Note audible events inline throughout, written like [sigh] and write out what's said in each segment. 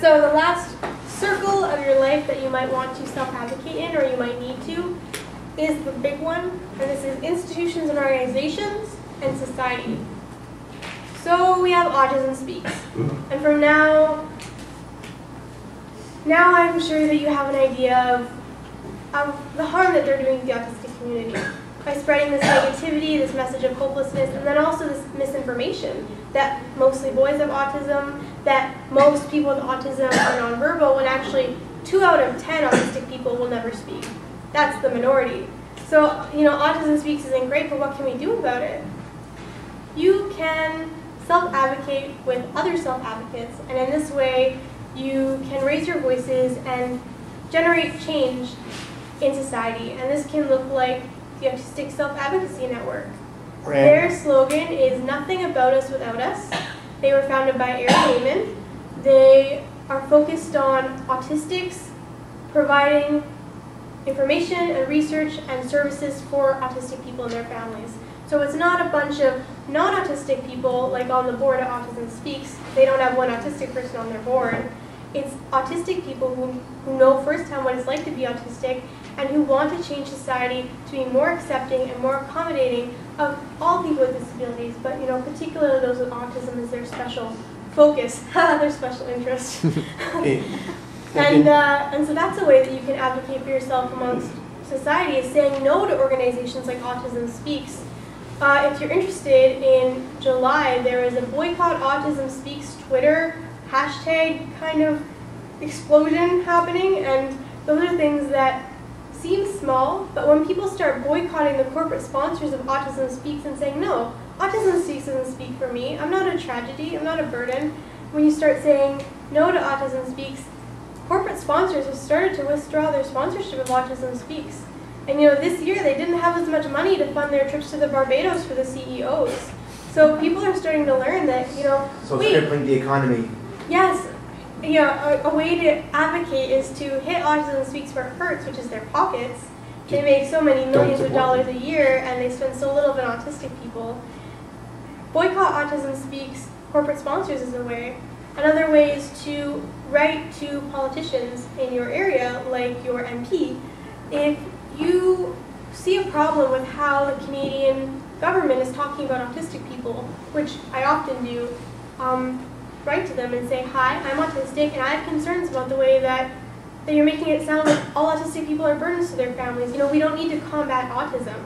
So the last circle of your life that you might want to self-advocate in or you might need to is the big one, and this is institutions and organizations and society. So we have Autism Speaks. And from now, now I'm sure that you have an idea of, of the harm that they're doing to the autistic community by spreading this negativity, this message of hopelessness, and then also this misinformation that mostly boys have autism, that most people with autism are nonverbal, when actually two out of ten autistic people will never speak. That's the minority. So, you know, Autism Speaks isn't great, but what can we do about it? You can self-advocate with other self-advocates, and in this way, you can raise your voices and generate change in society. And this can look like the Autistic Self-Advocacy Network. Their slogan is nothing about us without us. They were founded by Ari Ne'eman. They are focused on autistics, providing information and research and services for autistic people and their families. So it's not a bunch of non-autistic people like on the board at Autism Speaks. They don't have one autistic person on their board. It's autistic people who, who know firsthand what it's like to be autistic and who want to change society to be more accepting and more accommodating of all people with disabilities, but you know, particularly those with autism is their special focus, [laughs] their special interest. [laughs] [laughs] and, uh, and so that's a way that you can advocate for yourself amongst society is saying no to organizations like Autism Speaks. Uh, if you're interested, in July there is a Boycott Autism Speaks Twitter hashtag kind of explosion happening, and those are things that seem small, but when people start boycotting the corporate sponsors of Autism Speaks and saying, no, Autism Speaks doesn't speak for me, I'm not a tragedy, I'm not a burden, when you start saying no to Autism Speaks, corporate sponsors have started to withdraw their sponsorship of Autism Speaks. And you know, this year they didn't have as much money to fund their trips to the Barbados for the CEOs. So people are starting to learn that, you know, so it's crippling the economy. Yes, you know, a, a, way to advocate is to hit Autism Speaks where it hurts, which is their pockets. They make so many millions of dollars a year, and they spend so little on autistic people. Boycott Autism Speaks corporate sponsors is a way. Another way is to write to politicians in your area, like your MP. If you see a problem with how the Canadian government is talking about autistic people, which I often do, um, write to them and say, hi, I'm autistic and I have concerns about the way that, that you're making it sound like all autistic people are burdens to their families. You know, we don't need to combat autism.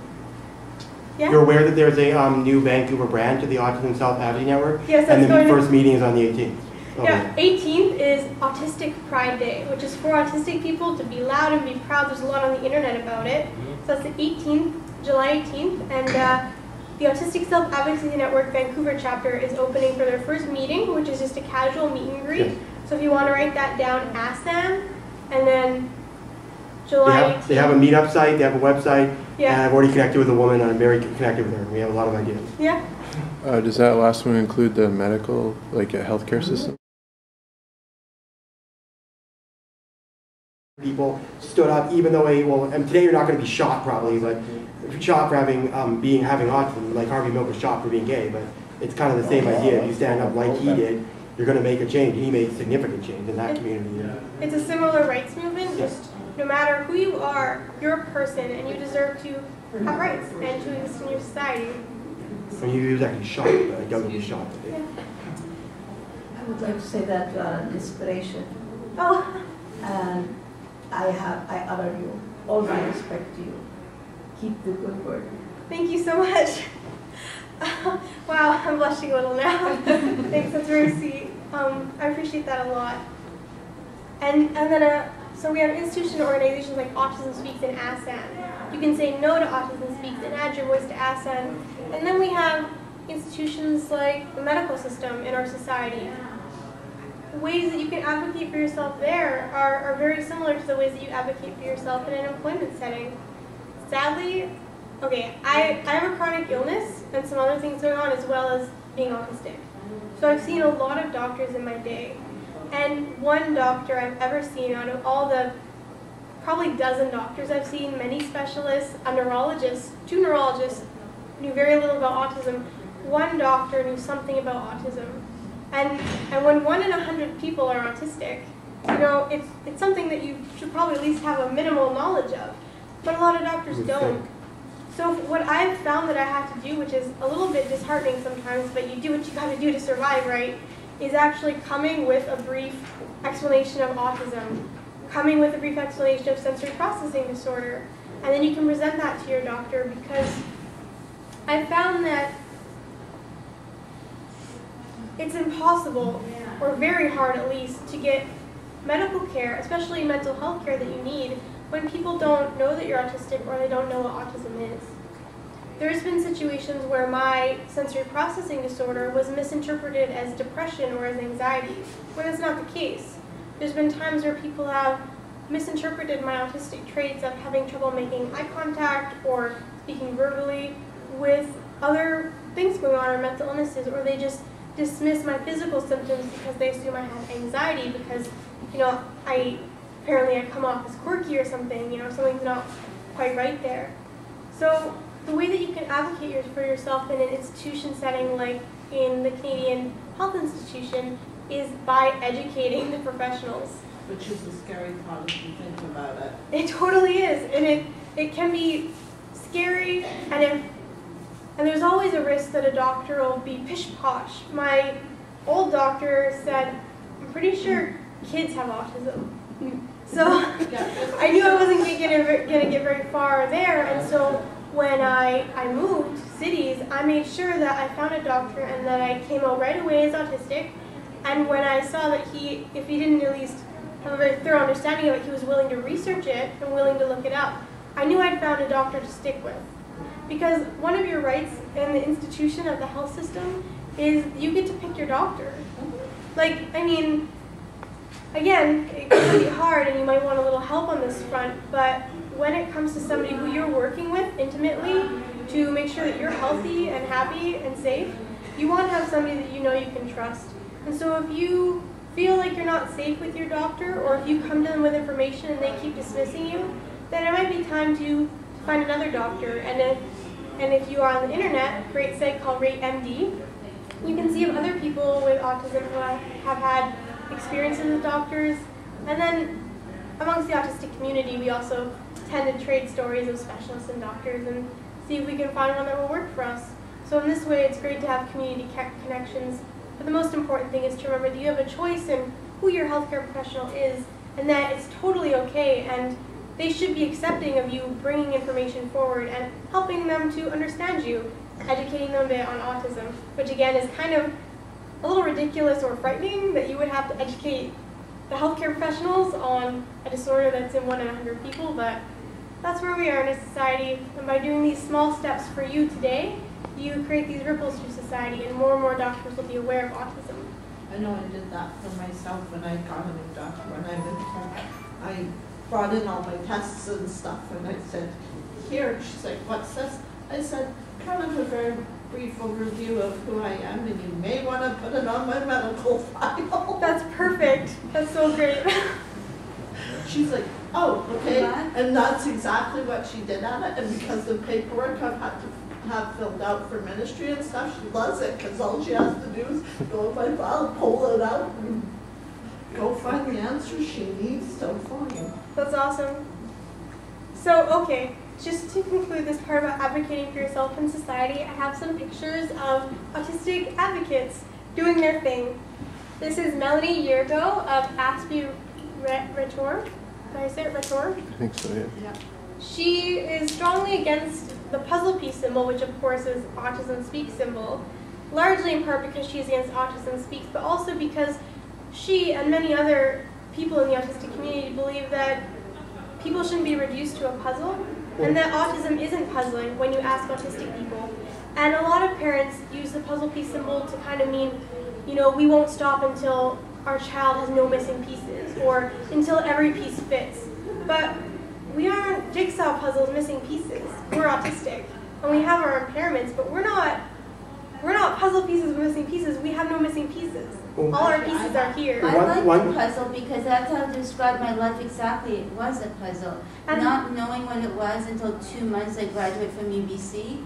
Yeah? You're aware that there's a um, new Vancouver branch of the Autism Self-Advocacy Network? Yes, that's And the first meeting is on the 18th. Okay. Yeah, 18th is Autistic Pride Day, which is for autistic people to be loud and be proud. There's a lot on the internet about it. So that's the 18th, July 18th, and uh, the Autistic Self-Advocacy Network Vancouver chapter is opening for their first meeting, which is just a casual meet and greet. Yes. So if you want to write that down, ask them. And then July they have, they have, a meetup site, they have a website. Yeah. And I've already connected with a woman and I'm very connected with her. We have a lot of ideas. Yeah. Uh, does that last one include the medical, like a healthcare system? People stood up, even though, a, well, and today you're not going to be shot probably, but shot for having um, being having autism, like Harvey Milk was shot for being gay, but it's kind of the same idea. If you stand up like he did, you're going to make a change. He made significant change in that community. It's a similar rights movement. Just no matter who you are, you're a person, and you deserve to have rights and to exist in your society. When he was actually shot, but I don't know shot. Yeah. I would like to say that you are an inspiration. Oh. And I have I honor you. All my respect to you keep the good work. Thank you so much. [laughs] wow, I'm blushing a little now. [laughs] Thanks, that's very sweet. Um, I appreciate that a lot. And and then uh, so we have institutions and organizations like Autism Speaks and ASAN. You can say no to Autism Speaks and add your voice to ASAN. And then we have institutions like the medical system in our society. Ways that you can advocate for yourself there are, are very similar to the ways that you advocate for yourself in an employment setting sadly, okay, I, I have a chronic illness and some other things going on as well as being autistic. So I've seen a lot of doctors in my day. And one doctor I've ever seen out of all the probably dozen doctors I've seen, many specialists, a neurologist, two neurologists knew very little about autism. One doctor knew something about autism. And, and when one in a hundred people are autistic, you know, it's, it's something that you should probably at least have a minimal knowledge of. But a lot of doctors don't. think. So what I've found that I have to do, which is a little bit disheartening sometimes, but you do what you gotta do to survive, right? Is actually coming with a brief explanation of autism, coming with a brief explanation of sensory processing disorder, and then you can present that to your doctor because I've found that it's impossible, or very hard at least, to get medical care, especially mental health care that you need, when people don't know that you're autistic or they don't know what autism is. There's been situations where my sensory processing disorder was misinterpreted as depression or as anxiety, when it's not the case. There's been times where people have misinterpreted my autistic traits of having trouble making eye contact or speaking verbally with other things going on or mental illnesses, or they just dismiss my physical symptoms because they assume I have anxiety because, you know, I apparently I come off as quirky or something, you know, something's not quite right there. So the way that you can advocate for yourself in an institution setting like in the Canadian Health Institution is by educating the professionals. Which is a scary thought if you think about it. It totally is, and it it can be scary, and if and there's always a risk that a doctor will be pish posh. My old doctor said, "I'm pretty sure kids have autism," so I knew I wasn't gonna get very far there, and so when I I moved cities, I made sure that I found a doctor and that I came out right away as autistic. And when I saw that he, if he didn't at least have a very thorough understanding of it, he was willing to research it and willing to look it up. I knew I'd found a doctor to stick with. Because one of your rights in the institution of the health system is you get to pick your doctor. Like, I mean, again, it can be hard and you might want a little help on this front, but when it comes to somebody who you're working with intimately to make sure that you're healthy and happy and safe, you want to have somebody that you know you can trust. And so if you feel like you're not safe with your doctor, or if you come to them with information and they keep dismissing you, then it might be time to find another doctor. And if, and if you are on the internet, great site called RateMD, you can see if other people with autism have had experiences with doctors. And then amongst the autistic community, we also tend to trade stories of specialists and doctors and see if we can find one that will work for us. So in this way, it's great to have community connections but the most important thing is to remember that you have a choice in who your healthcare professional is and that it's totally okay and they should be accepting of you bringing information forward and helping them to understand you, educating them a bit on autism, which again is kind of a little ridiculous or frightening that you would have to educate the healthcare professionals on a disorder that's in one in a hundred people, but that's where we are in a society, and by doing these small steps for you today, you create these ripples through society, and more and more doctors will be aware of autism. I know I did that for myself when I got a new doctor, when I went home. I brought in all my tests and stuff, and I said, here, she's like, what's this? I said, kind of a very brief overview of who I am, and you may want to put it on my medical [laughs] file. That's perfect. That's so great. [laughs] She's like, oh, okay, What? and that's exactly what she did on it, and because the paperwork I've had to have filled out for ministry and stuff, she loves it, because all she has to do is go in my file, pull it out, and go find the answers she needs to find. That's awesome. So, okay, just to conclude this part about advocating for yourself in society, I have some pictures of autistic advocates doing their thing. This is Melanie Yergeau of Aspie Rhetor. Did I say it Rhetor? I think so, yeah. She is strongly against the puzzle piece symbol, which of course is Autism Speaks symbol, largely in part because she's against Autism Speaks, but also because she and many other people in the autistic community believe that people shouldn't be reduced to a puzzle, and that autism isn't puzzling when you ask autistic people. And a lot of parents use the puzzle piece symbol to kind of mean, you know, we won't stop until our child has no missing pieces, or until every piece fits. But we aren't jigsaw puzzles missing pieces. We're autistic, and we have our impairments, but we're not. We're not puzzle pieces with missing pieces. We have no missing pieces. Well- All our pieces are here. One- I like one- the puzzle because that's how I describe my life exactly. It was a puzzle. And- Not knowing what it was until two months I graduated from UBC.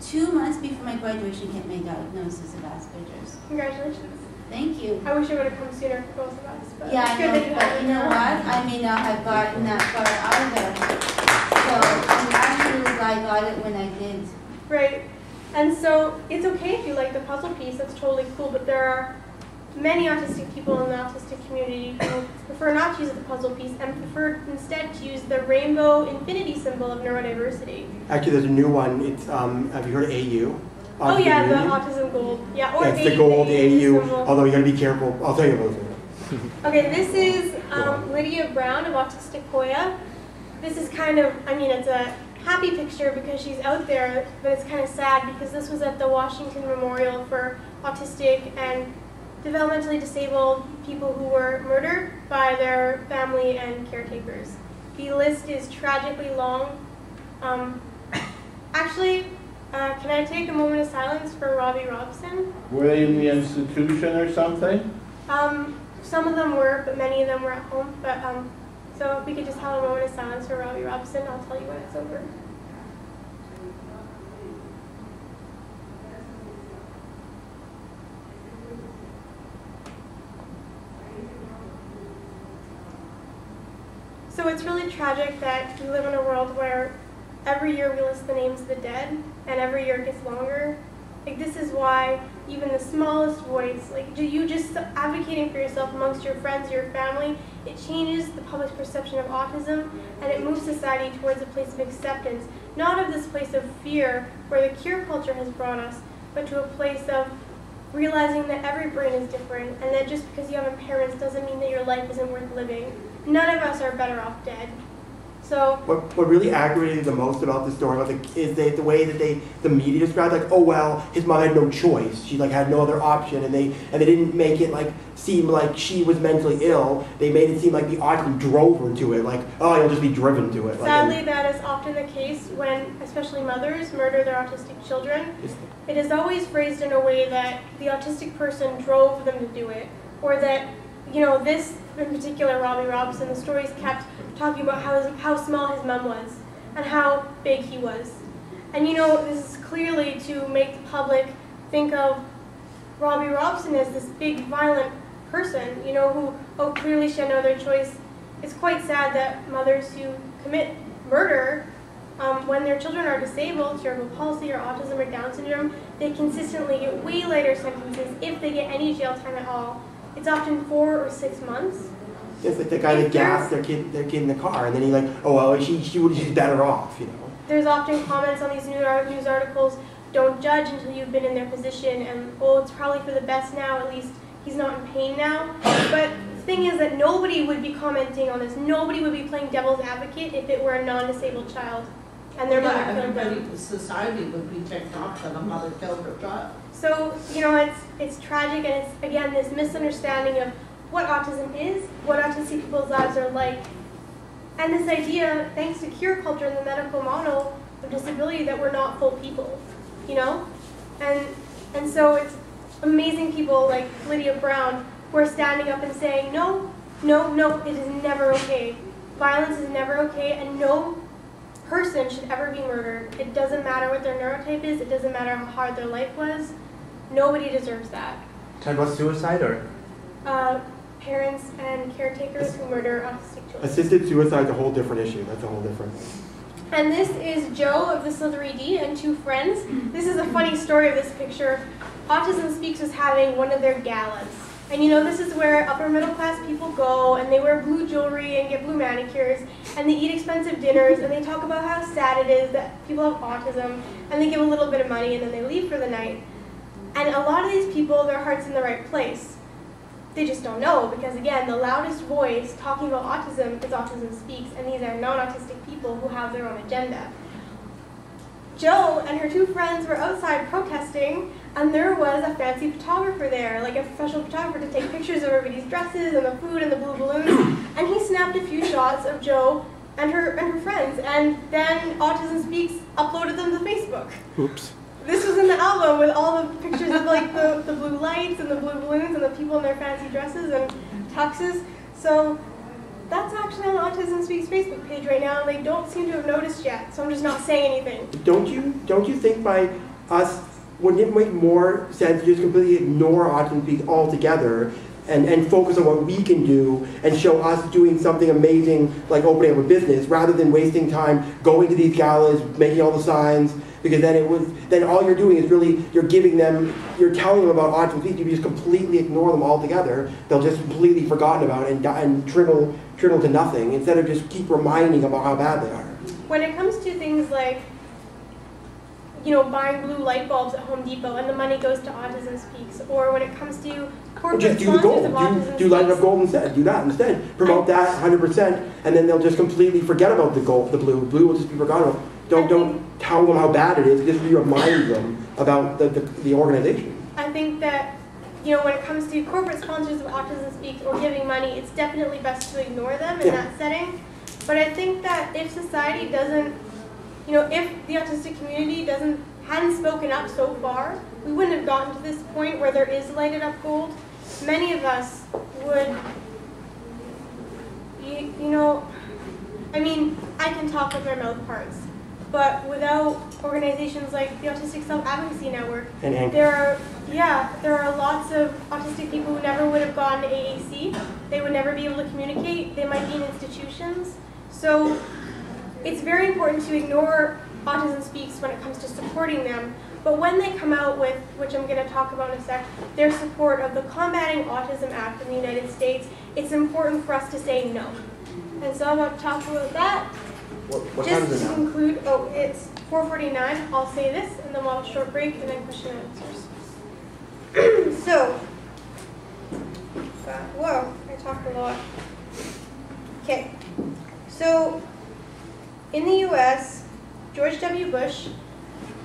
Two months before my graduation hit my diagnosis of Asperger's. Congratulations. Thank you. I wish it would have come sooner for both of us, but Yeah, it's I good that you know, have but it you know now. what? I may not have gotten that far either. So I'm actually glad I got it when I did. Right. And so it's okay if you like the puzzle piece, that's totally cool, but there are many autistic people in the autistic community who prefer not to use the puzzle piece and prefer instead to use the rainbow infinity symbol of neurodiversity. Actually, there's a new one. It's um, have you heard of AU? Oh Autism yeah, the autism gold. Yeah, or That's the gold AU. symbol. Although you got to be careful. I'll tell you about it. [laughs] Okay, this is um, Lydia Brown of Autistic Hoya. This is kind of, I mean, it's a happy picture because she's out there, but it's kind of sad because this was at the Washington Memorial for Autistic and Developmentally Disabled people who were murdered by their family and caretakers. The list is tragically long. Um, [coughs] actually, uh, can I take a moment of silence for Robbie Robson? Were they in the institution or something? Um, some of them were, but many of them were at home. But um, so if we could just have a moment of silence for Robbie Robson, I'll tell you when it's over. It's really tragic that we live in a world where every year we list the names of the dead, and every year it gets longer. Like this is why even the smallest voice, like do you just advocating for yourself amongst your friends, your family, it changes the public's perception of autism and it moves society towards a place of acceptance, not of this place of fear where the cure culture has brought us, but to a place of realizing that every brain is different and that just because you have impairments doesn't mean that your life isn't worth living. None of us are better off dead. So What, what really aggravated the most about the story about the, is they, the way that they the media described like oh well his mom had no choice. She like had no other option and they and they didn't make it like seem like she was mentally ill. They made it seem like the autism drove her to it like oh you'll just be driven to it. Like, Sadly, that is often the case when, especially mothers, murder their autistic children. it's- always phrased in a way that the autistic person drove them to do it, or that, you know, this in particular, Robbie Robson, the story is kept talking about how, his, how small his mom was and how big he was. And you know, this is clearly to make the public think of Robbie Robson as this big, violent person, you know, who, oh, clearly she had no other choice. It's quite sad that mothers who commit murder um, when their children are disabled, cerebral palsy or autism or Down syndrome, they consistently get way lighter sentences if they get any jail time at all. It's often four or six months. It's like the guy that gassed their kid their kid in the car and then he like oh well she she would she's better off you know There's often comments on these news articles, don't judge until you've been in their position, and oh, it's probably for the best now, at least he's not in pain now. But the thing is that nobody would be commenting on this. Nobody would be playing devil's advocate if it were a non-disabled child. And their mother Yeah, killed them. society would be ticked off that a mother killed her child. So, you know, it's it's tragic and it's again this misunderstanding of what autism is, what autistic people's lives are like. And this idea, thanks to cure culture and the medical model of disability, that we're not full people, you know? And and so it's amazing people like Lydia Brown who are standing up and saying, no, no, no, it is never okay. Violence is never okay and no person should ever be murdered. It doesn't matter what their neurotype is, it doesn't matter how hard their life was. Nobody deserves that. Talk about suicide or? Uh, parents and caretakers who murder autistic children. assisted suicide is a whole different issue that's a whole different And this is Joe of the Slithery D and two friends. This is a funny story of this picture. Autism Speaks was having one of their galas. And you know, this is where upper middle class people go and they wear blue jewelry and get blue manicures and they eat expensive dinners and they talk about how sad it is that people have autism and they give a little bit of money and then they leave for the night. And a lot of these people, their heart's in the right place. They just don't know because, again, the loudest voice talking about autism is Autism Speaks, and these are non autistic people who have their own agenda. Joe and her two friends were outside protesting, and there was a fancy photographer there, like a professional photographer to take pictures of everybody's dresses and the food and the blue balloons. and he snapped a few shots of Joe and her and her friends, and then Autism Speaks uploaded them to Facebook. Oops. This was in the album with all the pictures of like the, the blue lights and the blue balloons and the people in their fancy dresses and tuxes. So that's actually on Autism Speaks Facebook page right now, and they don't seem to have noticed yet. So I'm just not saying anything. don't you don't you think by us wouldn't it make more sense to just completely ignore Autism Speaks altogether and, and focus on what we can do and show us doing something amazing like opening up a business rather than wasting time going to these galas, making all the signs, because then it was then all you're doing is really you're giving them you're telling them about autism speaks. If you just completely ignore them altogether, they'll just completely forgotten about and, and trickle trickle to nothing instead of just keep reminding about how bad they are. When it comes to things like, you know, buying blue light bulbs at Home Depot and the money goes to Autism Speaks, or when it comes to Or corporate just do gold. of Do, do light up gold instead. Do that instead. Promote that 100%, and then they'll just completely forget about the gold, the blue. Blue will just be forgotten about. Don't don't tell them how bad it is. Just remind them about the, the, the organization. I think that, you know, when it comes to corporate sponsors of Autism Speaks or giving money, it's definitely best to ignore them in Yeah. that setting. But I think that if society doesn't, you know, if the autistic community doesn't hadn't spoken up so far, we wouldn't have gotten to this point where there is lighted up gold. Many of us would, you, you know, I mean, I can talk with my mouth parts, but without organizations like the Autistic Self Advocacy Network, And there are, yeah, there are lots of autistic people who never would have gone to AAC. They would never be able to communicate. They might be in institutions. So it's very important to ignore Autism Speaks when it comes to supporting them. But when they come out with, which I'm going to talk about in a sec, their support of the Combating Autism Act in the United States, it's important for us to say no. And so I'm going to talk about that. What, what Just to conclude, oh, it's 4:49. I'll say this, and then we'll have a short break, and then question and answers. [clears throat] so, uh, whoa, I talked a lot. Okay, so in the U.S., George W. Bush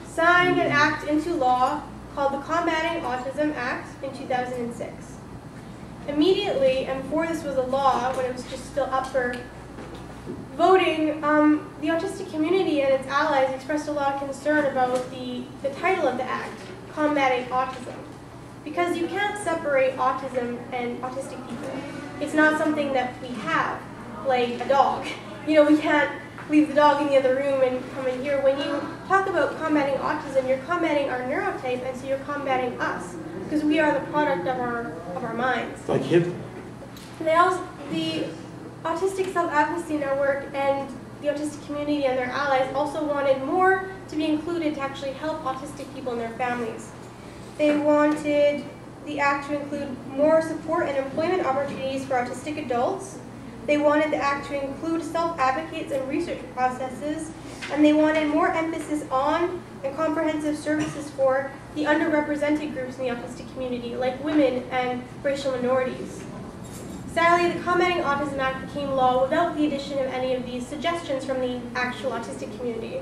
signed an act into law called the Combating Autism Act in 2006. Immediately, and before this was a law, when it was just still up for voting, um, the autistic community and its allies expressed a lot of concern about the, the title of the act, Combating Autism. Because you can't separate autism and autistic people. It's not something that we have, like a dog. You know, we can't leave the dog in the other room and come in here. When you talk about combating autism, you're combating our neurotype, and so you're combating us. Because we are the product of our, of our minds. Like hip. They also, the Autistic Self Advocacy Network and the autistic community and their allies also wanted more to be included to actually help autistic people and their families. They wanted the act to include more support and employment opportunities for autistic adults. They wanted the act to include self advocates and research processes. And they wanted more emphasis on and comprehensive services for the underrepresented groups in the autistic community, like women and racial minorities. Sadly, the Combating Autism Act became law without the addition of any of these suggestions from the actual autistic community.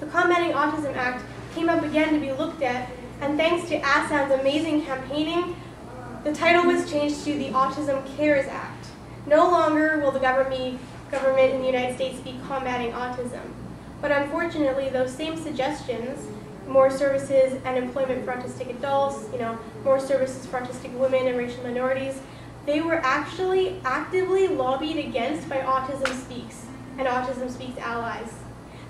The Combating Autism Act came up again to be looked at, and thanks to ASAN's amazing campaigning, the title was changed to the Autism Cares Act. No longer will the government, in the United States be combating autism. But unfortunately, those same suggestions, more services and employment for autistic adults, you know, more services for autistic women and racial minorities, they were actually actively lobbied against by Autism Speaks and Autism Speaks allies.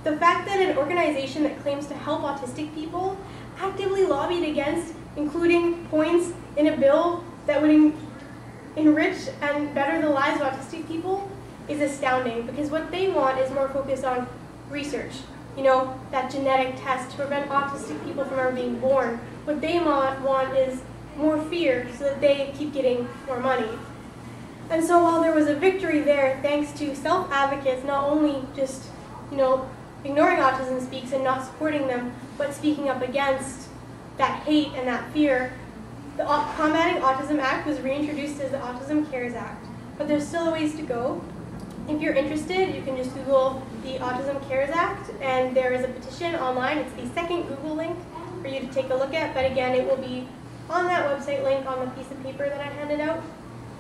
The fact that an organization that claims to help autistic people actively lobbied against including points in a bill that would enrich and better the lives of autistic people is astounding because what they want is more focus on research. You know, that genetic test to prevent autistic people from ever being born. What they want, is more fear so that they keep getting more money. And so while there was a victory there, thanks to self-advocates not only just, you know, ignoring Autism Speaks and not supporting them, but speaking up against that hate and that fear, the Combating Autism Act was reintroduced as the Autism Cares Act. But there's still a ways to go. If you're interested, you can just Google the Autism Cares Act, and there is a petition online. It's the second Google link for you to take a look at, but again, it will be on that website link on the piece of paper that I handed out.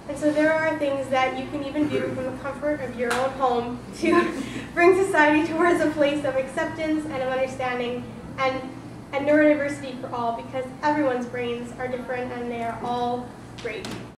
And so there are things that you can even do from the comfort of your own home to [laughs] bring society towards a place of acceptance and of understanding and, and neurodiversity for all because everyone's brains are different and they are all great.